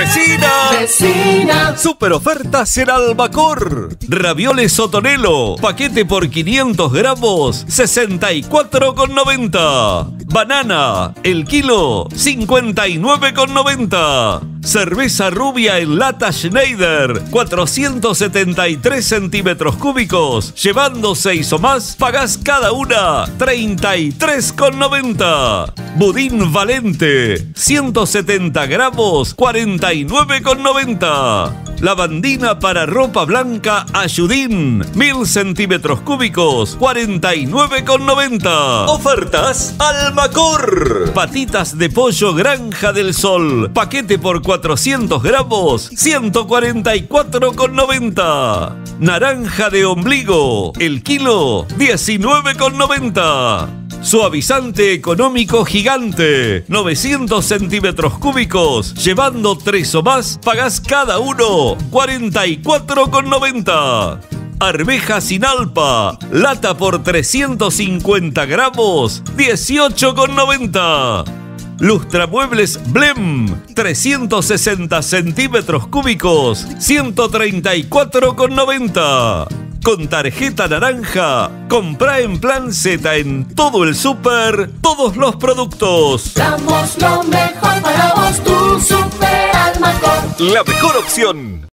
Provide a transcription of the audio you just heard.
¡Vecina! Vecina. Super ofertas en Albacor. Ravioles Sotonelo, paquete por 500 gramos, 64,90. Banana, el kilo, 59,90. Cerveza rubia en lata Schneider, 473 centímetros cúbicos. Llevando 6 o más, pagás cada una 33,90. Budín Valente, 170 gramos, 49,90. Lavandina para ropa blanca Ayudín, 1000 centímetros cúbicos, 49,90. Ofertas Almacor. Patitas de pollo Granja del Sol, paquete por 400 gramos, 144,90. Naranja de ombligo, el kilo, 19,90. Suavizante económico gigante, 900 centímetros cúbicos, llevando 3 o más, pagás cada uno 44,90. Arveja sin alpa, lata por 350 gramos, 18,90. Lustramuebles Blem, 360 centímetros cúbicos, 134,90. Con tarjeta naranja, compra en plan Z en todo el súper, todos los productos. Damos lo mejor para vos, tu Super Almacor. La mejor opción.